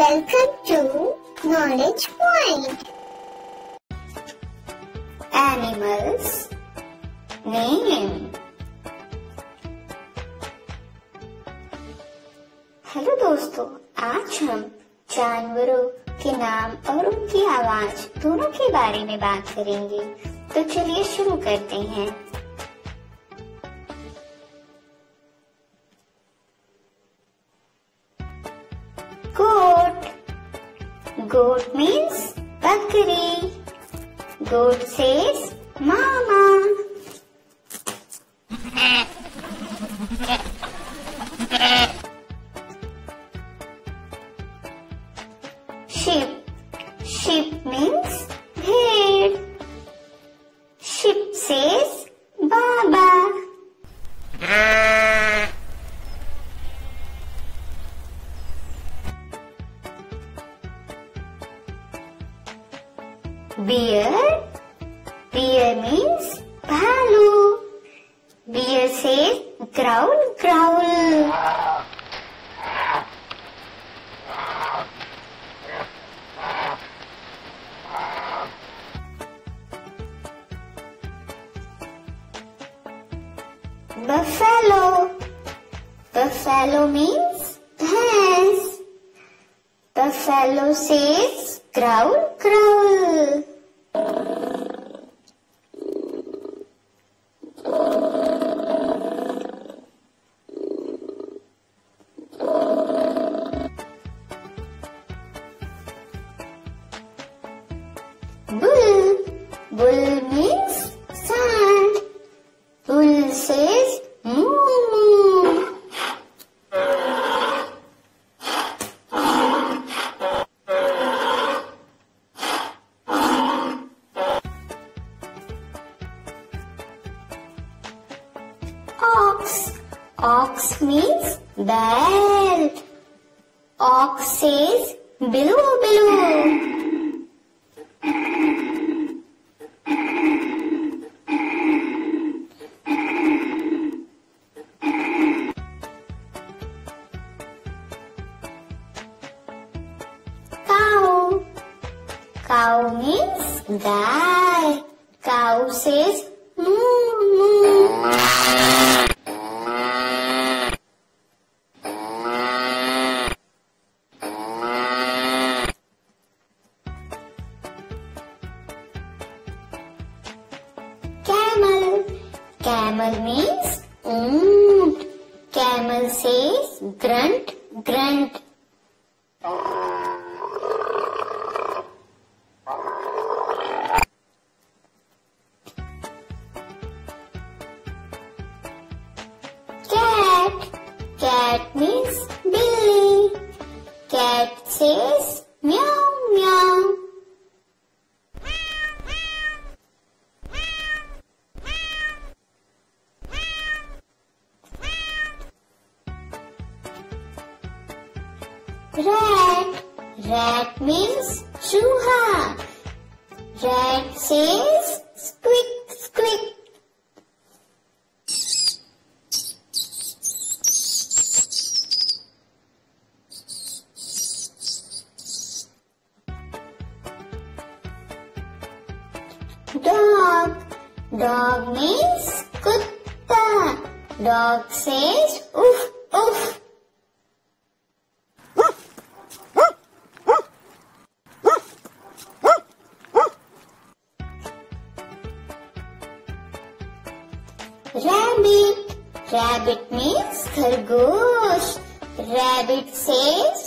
Welcome to Knowledge Point. Animals name. Hello दोस्तों, आज हम जानवरों के नाम और उनकी आवाज़ दोनों के बारे में बात करेंगे तो चलिए शुरू करते हैं goat goat means bakri goat says mama Buffalo. Buffalo means bhais. Buffalo says growl, growl. Ox. Ox means bell. Ox says below below. Cow. Cow means guy. Cow says moo moo. Rat. Rat means chooha. Rat says squeak squeak. Dog. Dog means kutta. Dog says oof. Rabbit. Means khargosh. Rabbit says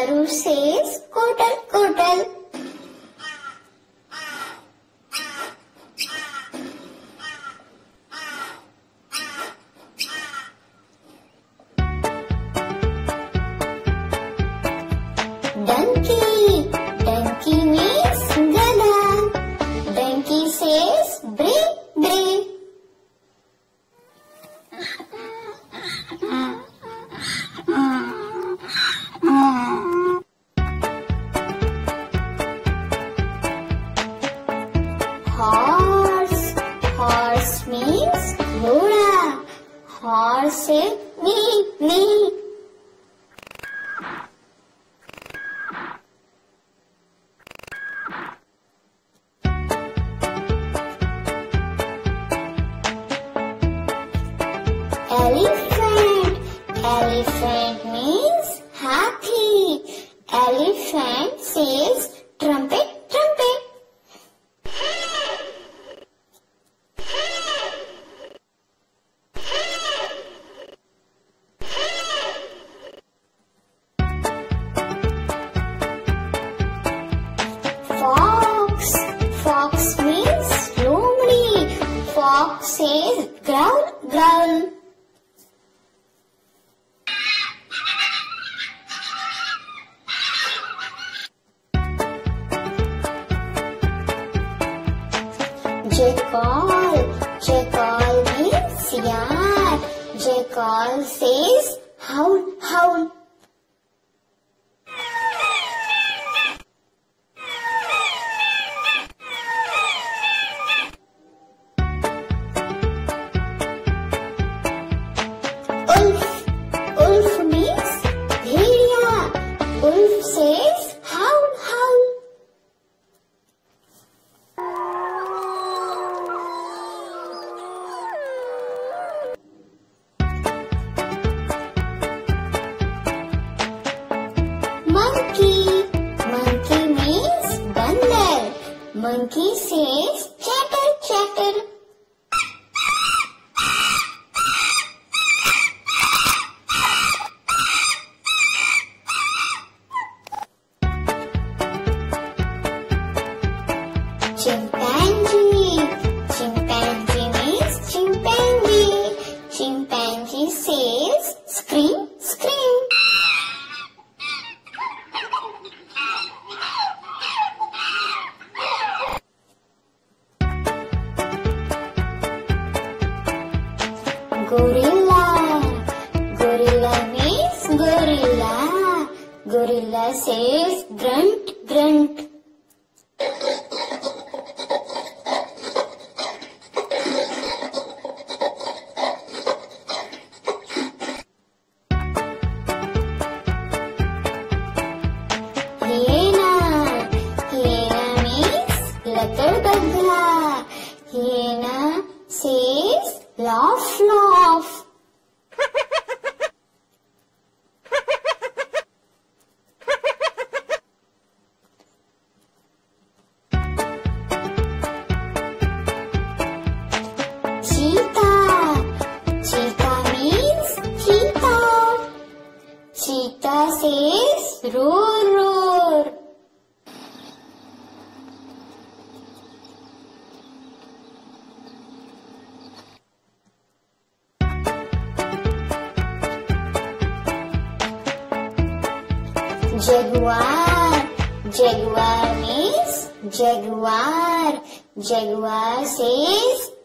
Karu says, Kotal, Kotal. Elephant. Elephant means happy. Elephant says trumpet, trumpet. Fox. Fox means lonely. Fox says growl, growl. Monkey says chatter, chatter. Chimpanzee. Chimpanzee means chimpanzee. Chimpanzee says grunt, grunt.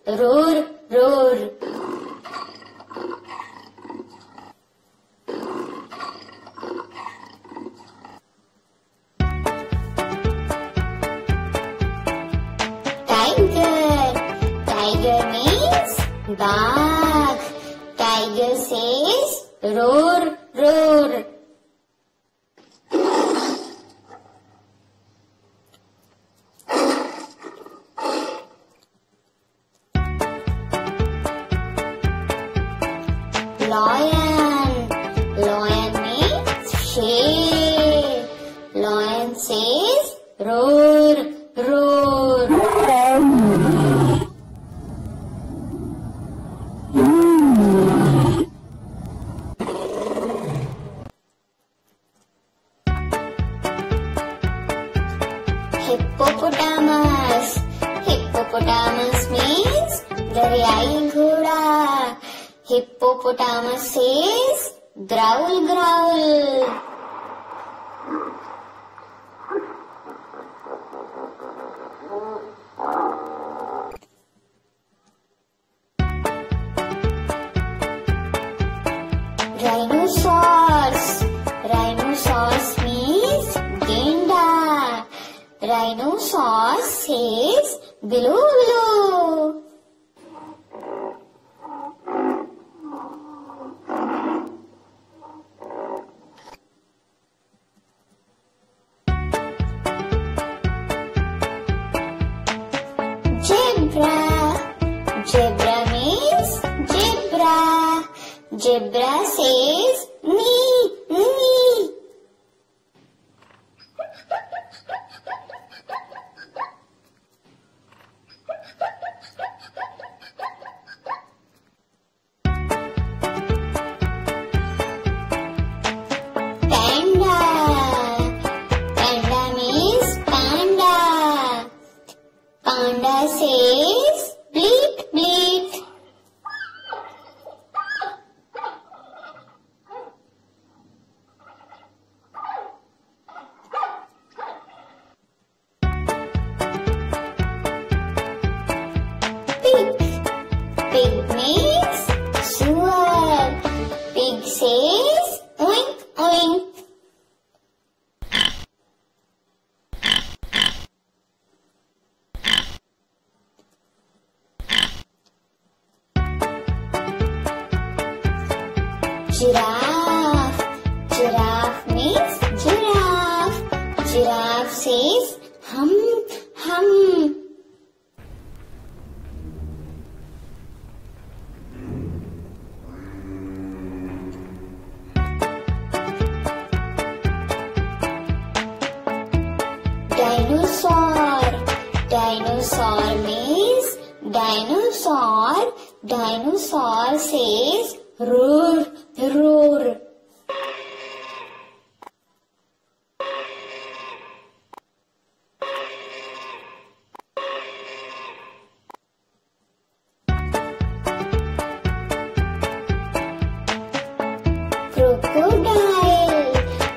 Roar, roar. Tiger. Tiger means dog. Tiger says roar, roar. Says growl, growl. Rhinoceros. Rhinoceros means gainda. Rhinoceros says below, below. Zebra says Giraffe. Giraffe means giraffe. Giraffe says hum, hum. Dinosaur. Dinosaur means dinosaur. Dinosaur says roar, roar. Crocodile.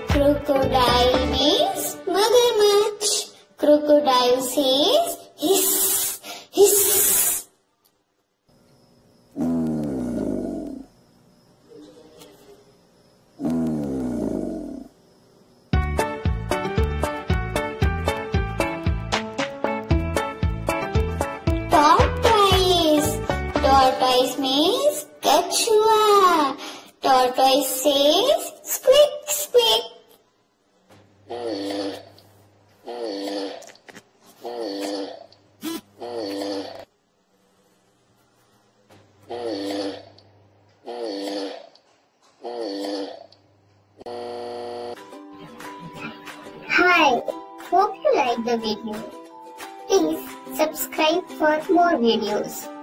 Crocodile means magarmachh. Crocodile says hiss. Videos.